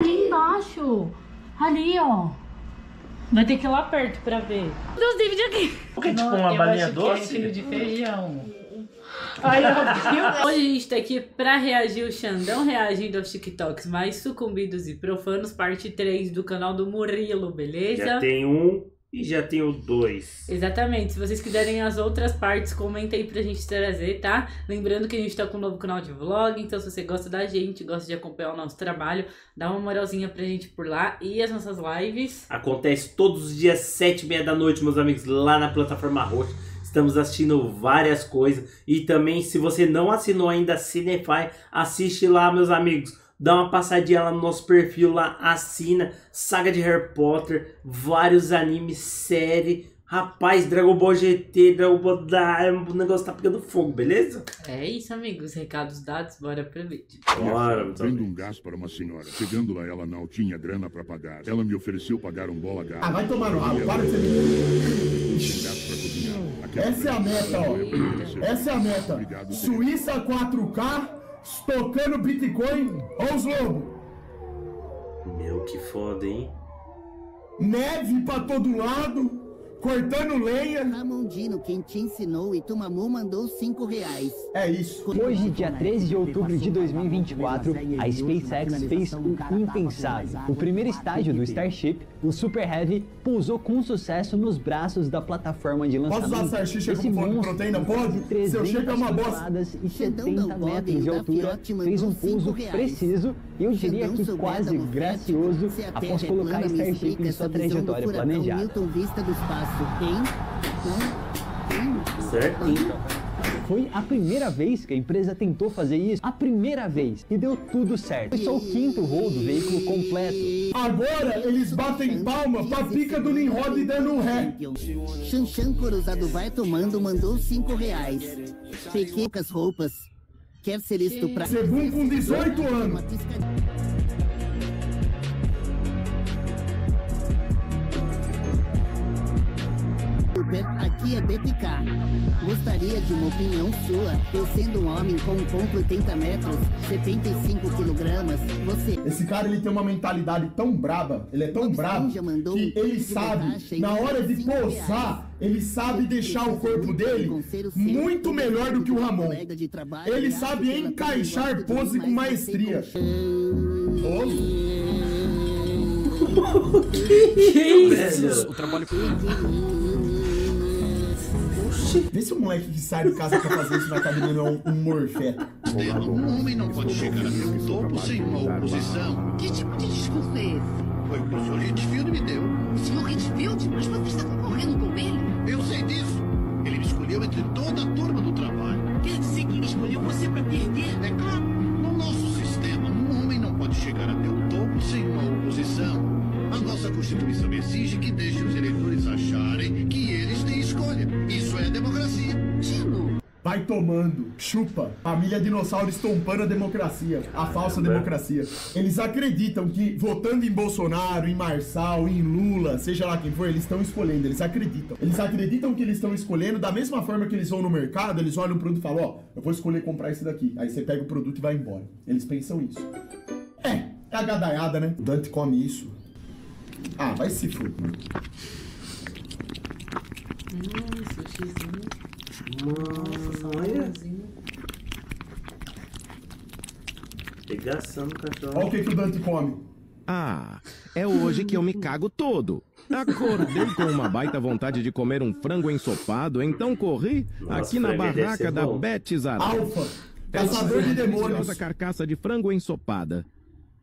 Ali embaixo. Ali, ó. Vai ter que ir lá perto pra ver. Deus, David aqui. O que, tipo uma balinha acho que é doce? de feijão. Ai, meu Deus. Hoje a gente tá aqui pra reagir o Xandão reagindo aos TikToks mais sucumbidos e profanos, parte 3 do canal do Murilo, beleza? Já tem um e já tem o dois. Exatamente. Se vocês quiserem as outras partes, comenta aí pra gente trazer, tá? Lembrando que a gente tá com um novo canal de vlog, então se você gosta da gente, gosta de acompanhar o nosso trabalho, dá uma moralzinha pra gente por lá e as nossas lives. Acontece todos os dias, sete e meia da noite, meus amigos, lá na plataforma roxa. Estamos assistindo várias coisas. E também, se você não assinou ainda Cinefy, assiste lá, meus amigos. Dá uma passadinha lá no nosso perfil, lá assina. Saga de Harry Potter, vários animes, série. Rapaz, Dragon Ball GT, Dragon Ball Diamond, o negócio tá pegando fogo, beleza? É isso, amigos. Recados dados, bora pro vídeo. Bora, meus Vendo um gás para uma senhora. Chegando lá, ela não tinha grana para pagar. Ela me ofereceu pagar um bola gás. Ah, vai tomar no rabo, para de ser. Tem gás para cozinhar. Aquela Essa é a meta, ó. Essa é a meta. Obrigado, Suíça 4K, estocando Bitcoin. Ó os lobos. Meu, que foda, hein? Neve pra todo lado, cortando lenha. Ramondino, quem te ensinou e Tumamu mandou 5 reais. É isso. Hoje, dia 13 de outubro de 2024, a SpaceX fez o impensável. O primeiro estágio do Starship, o Super Heavy, pousou com sucesso nos braços da plataforma de Posso lançamento. usar salsicha com fonte de proteína? Pode? de Seu shape é uma 300 bosta. e Xandão 70 não pode, metros de altura, fez um pouso preciso e eu diria que quase oferta, gracioso após é colocar Starship em sua trajetória planejada. Milton Foi a primeira vez que a empresa tentou fazer isso, a primeira vez, e deu tudo certo. Foi só o quinto voo do veículo completo. Agora eles batem palma pra pica do Nimrod dando um ré. Xanxan Coruzado vai tomando, mandou 5 reais. Pequei com as roupas. Quer ser estuprado? Sebum com 18 anos. É BTK. Gostaria de uma opinião sua. Eu sendo um homem com 1,80 metros, 75 quilogramas, você Esse cara ele tem uma mentalidade tão braba, ele é tão brabo que ele sabe, na hora de posar, ele sabe deixar o corpo dele muito melhor do que o Ramon. de trabalho, Ele sabe que encaixar pose com maestria. com- Pose? Velho. O trabalho Vê se o moleque que sai de casa pra fazer isso na academia não é um, um morfeta. Um homem não pode chegar até o topo sem uma oposição. Que tipo de discurso é esse? Foi o que o Sr. Hitfield me deu. O Sr. Hitfield? Mas você está concorrendo com ele? Tomando, chupa. Família dinossauro estompando a democracia, a falsa democracia. Eles acreditam que votando em Bolsonaro, em Marçal, em Lula, seja lá quem for, eles estão escolhendo, eles acreditam. Eles acreditam que eles estão escolhendo da mesma forma que eles vão no mercado, eles olham o produto e falam, ó, eu vou escolher comprar esse daqui. Aí você pega o produto e vai embora. Eles pensam isso. É, é a gadaiada, né? O Dante come isso. Ah, vai se fuder. Hum, sushizinho. Mano, olha. Pegação do cachorro. Olha o que, que o Dante come. Ah, é hoje que eu me cago todo. Acordei com uma baita vontade de comer um frango ensopado, então corri Nossa, aqui na deve barraca da. Bete. Alfa, Essa caçador de demônios. deliciosa carcaça de frango ensopada.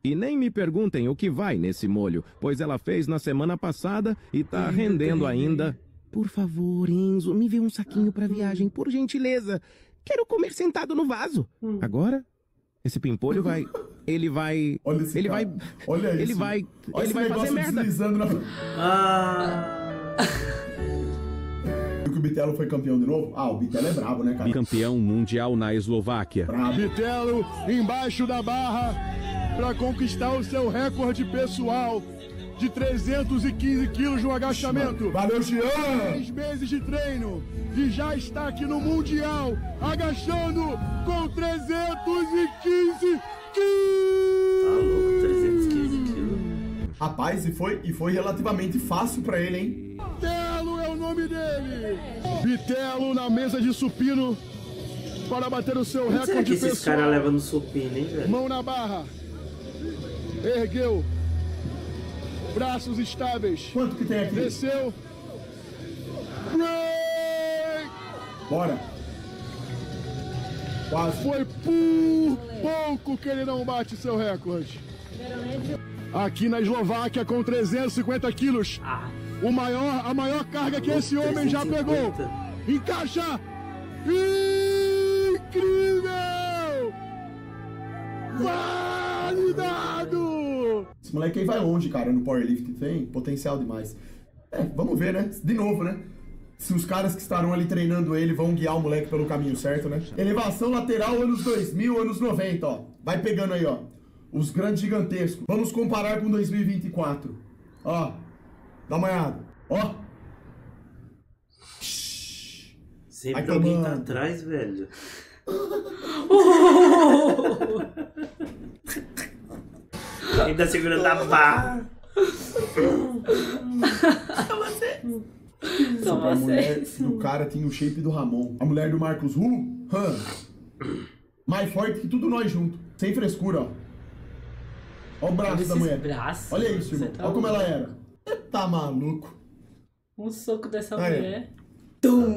E nem me perguntem o que vai nesse molho, pois ela fez na semana passada e tá rendendo ainda. Por favor, Enzo, me vê um saquinho pra viagem, por gentileza. Quero comer sentado no vaso. Agora, esse pimpolho vai. Ele vai. Olha esse ele cara. vai. Olha ele isso. vai. Olha ele esse vai fazer merda. deslizando na... Ah, Viu que o Bitelo foi campeão de novo? Ah, o Bitelo é brabo, né, cara? Campeão mundial na Eslováquia. Brabo. Bitelo embaixo da barra para conquistar o seu recorde pessoal de 315 quilos no agachamento. Valeu, Jean! Três meses de treino e já está aqui no Mundial agachando com 315 tá quilos. louco, 315 quilos. Rapaz, e foi, e foi relativamente fácil pra ele, hein? Bitelo é o nome dele! Bitelo na mesa de supino para bater o seu Onde será que recorde esses pessoal. caras levam no supino, hein, velho? Mão na barra. Ergueu. Braços estáveis. Quanto que tem aqui? Desceu. Break! Bora. Quase. Foi por pouco que ele não bate seu recorde. Aqui na Eslováquia com 350 quilos. O maior, a maior carga que esse homem já pegou. 350. Encaixa! Incrível! Validado! Moleque aí vai longe, cara, no powerlifting. Tem potencial demais. É, vamos ver, né? De novo, né? Se os caras que estarão ali treinando ele vão guiar o moleque pelo caminho certo, né? Elevação lateral anos 2000, anos 90, ó. Vai pegando aí, ó. Os grandes gigantescos. Vamos comparar com 2024. Ó. Dá uma olhada. Ó. sempre Ai, alguém tá atrás, velho. Ainda segurando a barra. São a mulher vocês. do cara tinha o shape do Ramon. A mulher do Marcos Ru, hã? Mais forte que tudo nós juntos. Sem frescura, ó. Ó o braço Olha da mulher. braços. Olha isso, Você irmão. tá Olha como ela era. Você Tá maluco. Um soco dessa Aí. mulher.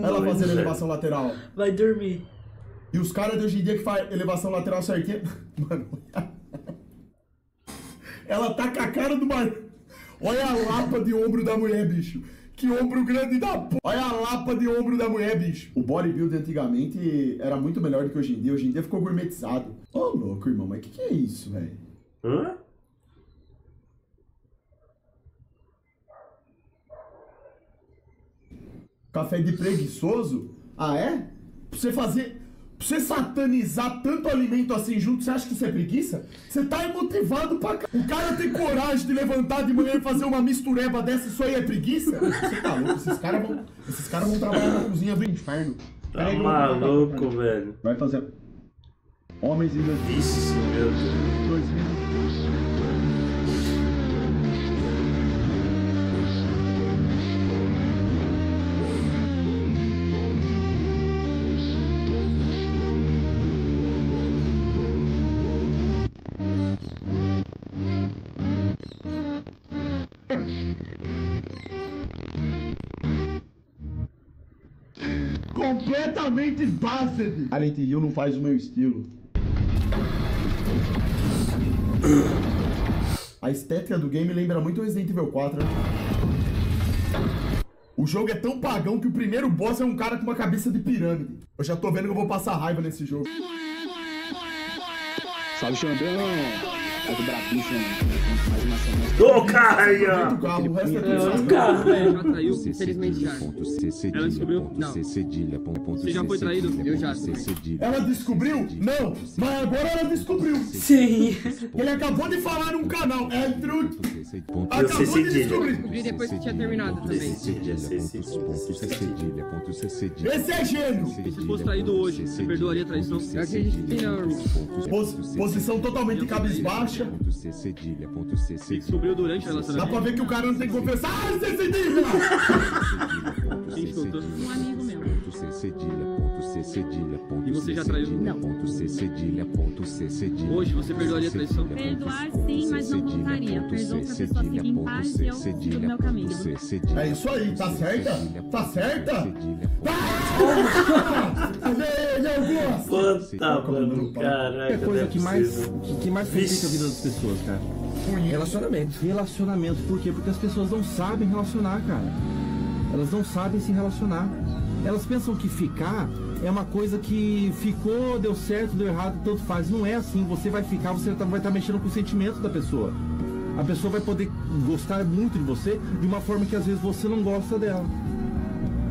Ela fazendo elevação lateral. Vai dormir. E os caras de hoje em dia que faz elevação lateral certinha. Mano. Ela tá com a cara do mar. Olha a lapa de ombro da mulher, bicho. Que ombro grande da p. Olha a lapa de ombro da mulher, bicho. O bodybuilding antigamente era muito melhor do que hoje em dia. Hoje em dia ficou gourmetizado. Ô, louco, irmão. Mas que que é isso, velho? Hã? Café de preguiçoso? Ah, é? Pra você fazer. Pra você satanizar tanto alimento assim junto, você acha que isso é preguiça? Você tá motivado pra. ca- O cara tem coragem de levantar de manhã e fazer uma mistureba dessa, isso aí é preguiça? Você tá louco? Esses caras vão. Esses caras vão trabalhar na cozinha do inferno. Tá Peraí maluco, velho. Vai fazer. Homens em dois- Vixe, meu Deus. 2000. Completamente base. Silent Hill não faz o meu estilo. A estética do game lembra muito Resident Evil 4, né? O jogo é tão pagão que o primeiro boss é um cara com uma cabeça de pirâmide. Eu já tô vendo que eu vou passar raiva nesse jogo. Salve, Xandão! Tá do brabíssimo, mais uma semana. Ô, Caia! O resto é carro, velho. Infelizmente já. Ela descobriu? Não. Você já foi traído? Eu já. Ela descobriu? Não, mas agora ela descobriu. Sim. Ele acabou de falar num canal. É truque. Acabou de descobrir. Descobri depois que tinha terminado também. Esse é gênio. Se fosse traído hoje, você perdoaria a traição? Eu acredito que não, irmão. Pos- posição totalmente cabisbaixa. Você descobriu durante o Dá relacionamento? pra ver que o cara não tem que confessar. Ah, você cedilha! Quem escutou? Um amigo meu. E você já traiu? Não. Hoje você perdoaria a traição? Perdoar sim, mas não voltaria. Perdoo pra pessoa seguir em paz e eu sigo meu caminho. É isso aí, tá certa? Tá certa? Ah! Mano, caraca. É a coisa é que mais, que mais complica a vida das pessoas, cara. Relacionamento. Relacionamento. Por quê? Porque as pessoas não sabem relacionar, cara. Elas não sabem se relacionar. Elas pensam que ficar é uma coisa que ficou, deu certo, deu errado, tanto faz. Não é assim. Você vai ficar, você tá- vai estar mexendo com o sentimento da pessoa. A pessoa vai poder gostar muito de você de uma forma que às vezes você não gosta dela.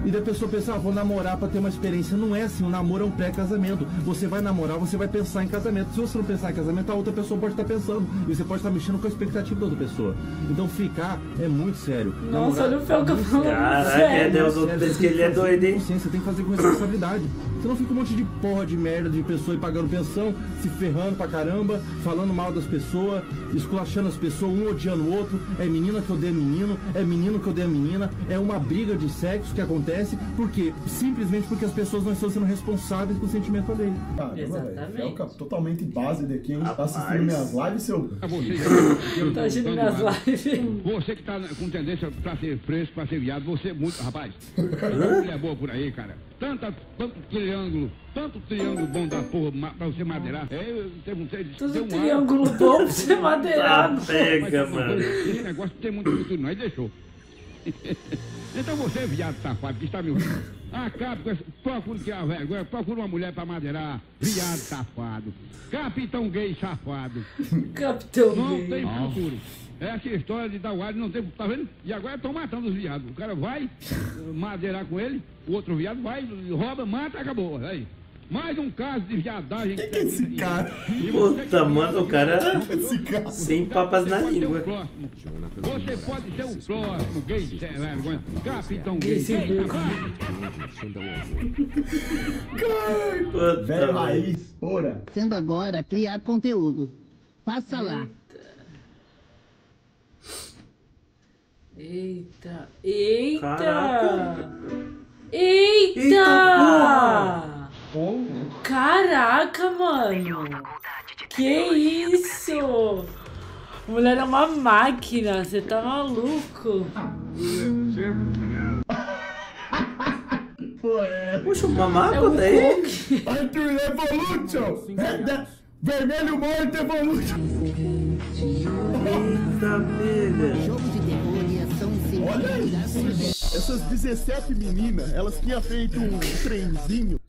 E da pessoa pensar, ah, vou namorar pra ter uma experiência. Não é assim, o namoro é um pré-casamento. Você vai namorar, você vai pensar em casamento. Se você não pensar em casamento, a outra pessoa pode estar pensando. E você pode estar mexendo com a expectativa da outra pessoa. Então ficar é muito sério. Nossa, olha o Felca é falando. Caraca, é, Deus, você que ele é doido, hein? consciência, tem que fazer com responsabilidade. Você não fica um monte de porra de merda de pessoa aí pagando pensão, se ferrando pra caramba, falando mal das pessoas, esculachando as pessoas, um odiando o outro. É menina que odeia menino, é menino que odeia menina, é uma briga de sexo que acontece, porque simplesmente porque as pessoas não estão sendo responsáveis pelo sentimento alheio. Caramba, velho. Exatamente. Felca totalmente base daqui, hein? Tá assistindo minhas lives, seu. Tá assistindo minhas lives. Você que tá com tendência pra ser fresco, pra ser viado, você é muito, rapaz. Tanta mulher boa por aí, cara. Tanta, tanto triângulo, tanto triângulo bom da porra ma- pra você madeirar. É, eu teve um Tudo um triângulo bom pra ser madeirado. Ah, pega, mano. Esse negócio tem muito futuro, não. Aí deixou. Então você, viado safado, que está me ouvindo, acabe com esse. Procure que a vergonha, procure uma mulher pra madeirar. Viado safado. Capitão gay safado. Capitão Não gay. tem futuro. Essa história de dar o alho não tem. Tá vendo? E agora estão matando os viados. O cara vai eh, madeirar com ele, o outro viado vai, rouba, mata, acabou. Aí. Mais um caso de viadagem. Quem que é esse cara? Puta, mano, o cara Esse cara. sem papas na língua. Você pode ser o próximo gay vergonha. Capitão Gay vergonha. Puta, Velho raiz, ora. Sendo agora criar conteúdo. Passa lá. Eita, eita! Caraca. Eita! Eita, Caraca, mano! Que isso? A mulher é uma máquina, você tá maluco? Puxa, uma É mapa um daí? coque. Arthur Evolution! É Vermelho Morto Evolution! Eita, pega. Jogo de terror e ação sem Olha isso, Essas 17 meninas, elas tinham feito um trenzinho.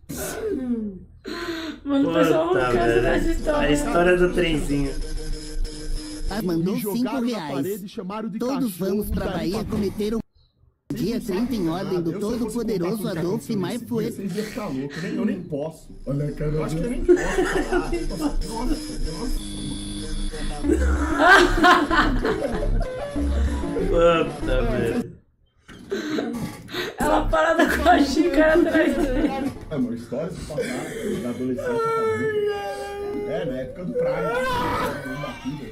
Mano, o pessoal não Puta, cansa dessa velho. história. A história do trenzinho. Mandou Me 5 jogaram na reais. e Todos vamos pra Bahia pra- cometer um dia 30 em ordem do todo-poderoso Adolfo dia, Maifuet. Vocês iam ficar loucos. Eu nem- posso. Olha a cara Eu acho que eu nem posso falar. Puta, velho. Ela parada com a xícara atrás dele. É uma história do passado, da adolescência também. É, na época do Prime.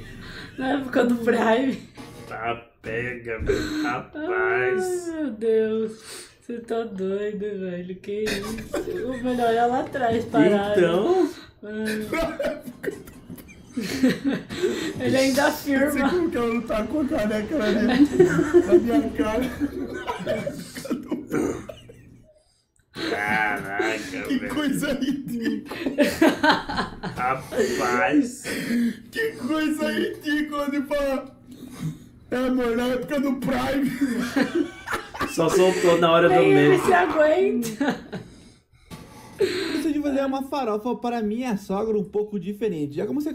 Na época do Prime. Tá, pega, velho. Rapaz. Ai, meu Deus. Você tá doido, velho. Que isso? O melhor é lá atrás, parado. Então, Ai. Ele ainda Você afirma. como que ela não tá com a minha, na minha cara? Caraca, Que velho. coisa ridícula. Rapaz. Que coisa ridícula de falar. É, amor, na época do Prime. Só soltou na hora do Nem ele se aguenta. Isso de fazer uma farofa para minha sogra um pouco diferente. Já comecei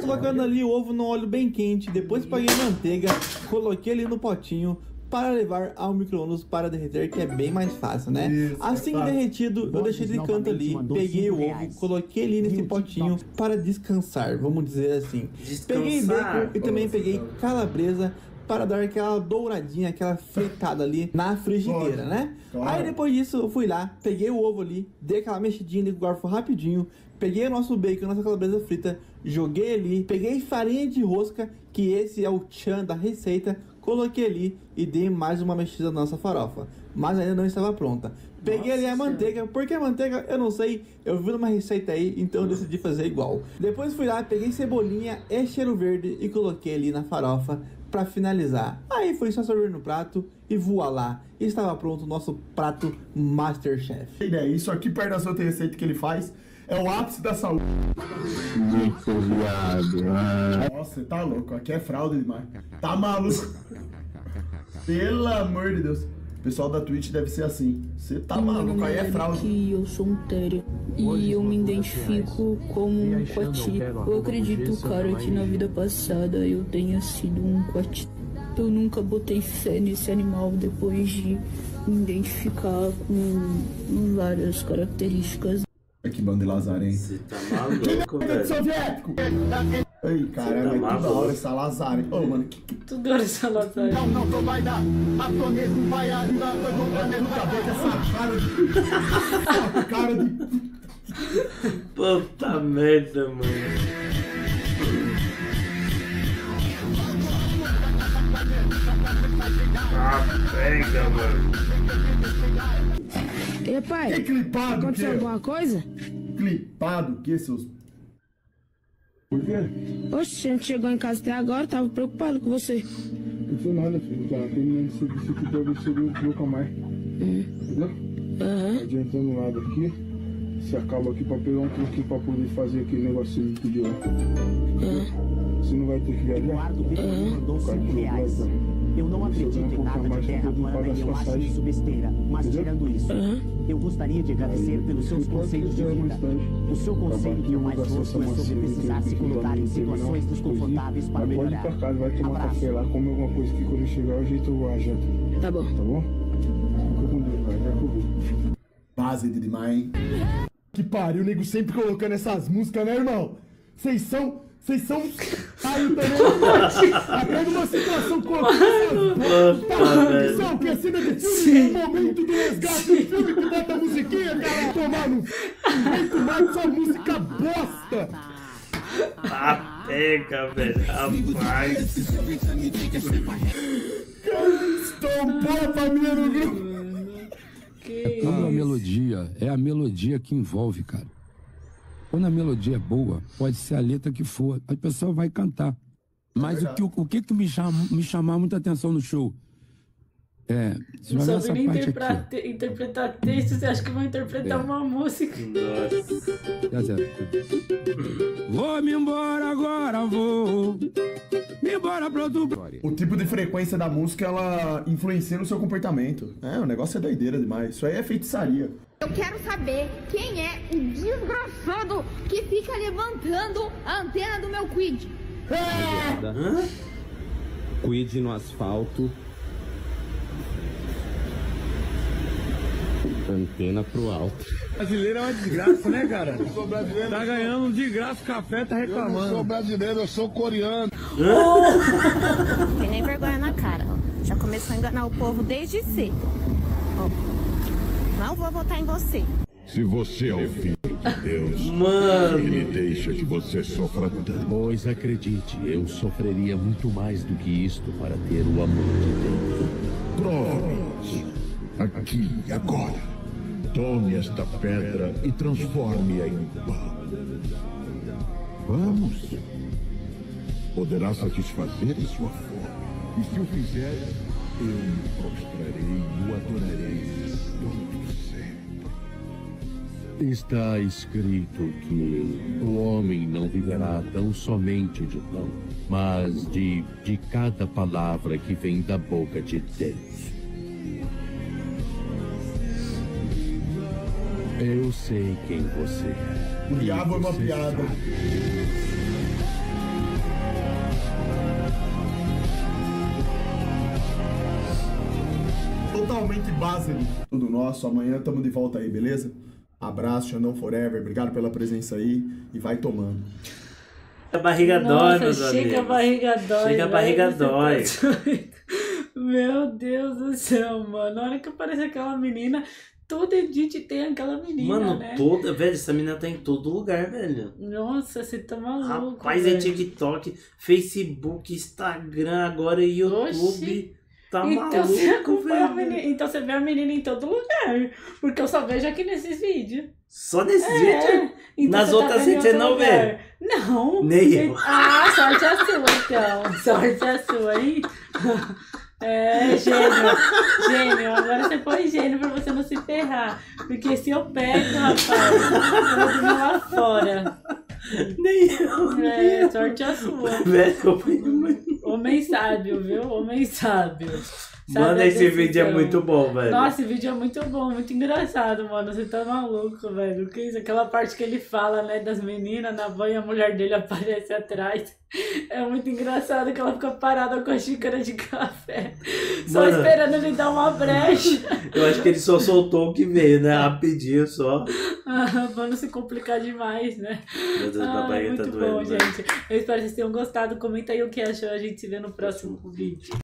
colocando ali o ovo no óleo bem quente, depois paguei manteiga, coloquei ali no potinho para levar ao micro-ondas para derreter, que é bem mais fácil, né? Isso, assim é derretido, eu deixei de canto ali, peguei o ovo, coloquei ali nesse potinho para descansar, vamos dizer assim. Peguei Descansar. bacon e também peguei calabresa para dar aquela douradinha, aquela fritada ali na frigideira, né? Claro. Aí depois disso eu fui lá, peguei o ovo ali, dei aquela mexidinha ali com o garfo rapidinho, peguei o nosso bacon, nossa calabresa frita, joguei ali, peguei farinha de rosca, que esse é o tchan da receita, coloquei ali e dei mais uma mexida na nossa farofa. Mas ainda não estava pronta. Peguei ali a manteiga, porque a manteiga eu não sei, eu vi numa receita aí, então eu decidi fazer igual. Depois fui lá, peguei cebolinha e cheiro verde e coloquei ali na farofa para finalizar. Aí foi só servir no prato e voar lá. Estava pronto o nosso prato Masterchef. É, isso aqui perto da outra receita que ele faz é o ápice da saúde. Nossa, você tá louco. Aqui é fraude demais. Tá maluco. Pelo amor de Deus. O pessoal da Twitch deve ser assim. Você tá maluco, aí é fraude. que eu sou um Tério e eu me identifico como um Quati. Eu acredito, cara, que na vida passada eu tenha sido um Quati. Eu nunca botei fé nesse animal depois de me identificar com várias características. Que bando de Lazare, hein? Você tá maluco, velho. soviético! Ei, caramba, tá toda hora essa Lazare. Ô, mano, que, que Tudo hora essa Lazare. Não, não, não vai dar. A Tonego vai ajudar. Vai comprar mesmo cabelo essa cara de. essa cara de. Puta merda, mano. Ah, pega, mano. E pai, Que clipado, aconteceu que? alguma coisa? Clipado, que seus. Por quê? Oxe, a gente chegou em casa até agora, tava preocupado com você. Não foi nada, filho. Tá terminando esse serviço aqui pra ver se ele bloca mais. Entendeu? Aham. Adiantando nada aqui. Você acaba aqui pra pegar um truquinho pra poder fazer aquele negocinho que pediu lá. Você não vai ter que viajar? Eduardo Vitor mandou Cara, 5 que reais. Eu não acredito em nada de terra plana e eu acho isso besteira. Mas Entendeu? tirando isso, eu gostaria de agradecer pelos seus conselhos de vida. O seu conselho que eu mais gosto é sobre precisar se colocar em situações desconfortáveis para melhorar. vai tomar Abraço. café lá, come alguma coisa que quando eu chegar eu ajeito a janta. Tá bom. Tá bom? Fica com Deus, vai, vai com Deus. Base de demais, hein? Que pariu, o nego sempre colocando essas músicas, né, irmão? Vocês são. Vocês são. Aí também. Até numa situação colocando essas Puta Tá, merda. são que é cena de filme, no momento do resgate do filme que bota a musiquinha, cara, tomar no. Muito mais só música bosta! Ah, pega, velho. Rapaz. Estompou a família no grupo! Quando a melodia é a melodia que envolve, cara. Quando a melodia é boa, pode ser a letra que for, a pessoa vai cantar. Mas o que, o que, que me, chama, me chamar muita atenção no show? É, você Não vai sabe nem parte aqui. interpretar, interpretar texto, você acha que vão interpretar É. uma música? ó. Tá certo. Vou me embora agora, vou. O tipo de frequência da música, ela influencia no seu comportamento. É, o negócio é doideira demais. Isso aí é feitiçaria. Eu quero saber quem é o desgraçado que fica levantando a antena do meu quid. Hã? Quid no asfalto. Antena pro alto. Brasileiro é uma desgraça, né, cara? Eu sou brasileiro, Tá ganhando de graça café, tá Eu não reclamando. sou brasileiro, eu sou coreano. Tem nem vergonha na cara, ó. Já começou a enganar o povo desde cedo. Ó. Não vou votar em você. Se você é o filho de Deus, Mano. ele deixa que você sofra tanto. Pois acredite, eu sofreria muito mais do que isto para ter o amor de Deus. Prove aqui e agora. Tome esta pedra e transforme-a em pão. Vamos. Poderá satisfazer sua fome. E se o fizer, eu me prostrarei e o adorarei todo sempre. Está escrito que o homem não viverá tão somente de pão, mas de, de cada palavra que vem da boca de Deus. Eu sei quem você é. O diabo é uma piada. Totalmente base. Tudo nosso. Amanhã estamos de volta aí, beleza? Abraço, Xandão Forever. Obrigado pela presença aí. E vai tomando. A barriga dói, Nossa, meus chega amigos. a barriga dói. Chega a velho, barriga você tá dói. Meu Deus do céu, mano. Na hora que aparece aquela menina, toda edit tem aquela menina, Mano, né? toda. Velho, essa menina tá em todo lugar, velho. Nossa, você tá maluco. Rapaz, é velho. TikTok, Facebook, Instagram, agora YouTube. Oxi. Tá então você maluco, a velho. menina, então você vê a menina em todo lugar. Porque eu só vejo aqui nesses vídeos. Só nesse É, vídeo? então Nas você tá outras redes você outro não vê? Não. Nem eu. Ah, sorte é sua, então. Sorte é sua aí. É, gênio. Gênio. Agora você foi gênio pra você não se ferrar. Porque se eu pego, rapaz, eu vou dormir lá fora. Nem eu. É, sorte é sua. Velho, eu fui Homem sábio, viu? Homem sábio. Sabe? Mano, esse vídeo é muito bom, velho. Nossa, esse vídeo é muito bom, muito engraçado, mano. Você tá maluco, velho. Que isso? Aquela parte que ele fala, né, das meninas na e a mulher dele aparece atrás. É muito engraçado que ela fica parada com a xícara de café. Só Mano. esperando ele dar uma brecha. Eu acho que ele só soltou o que veio, né? Rapidinho só. Ah, se complicar demais, né? Meu Deus, Ah, barriga tá muito doendo, bom, gente. Eu espero que vocês tenham gostado. Comenta aí o que achou. A gente se vê no próximo vídeo.